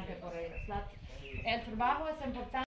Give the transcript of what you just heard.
importante por ellos. La- el trabajo es importante.